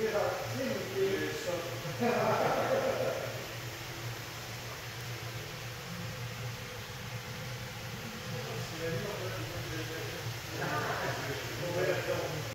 Grazie,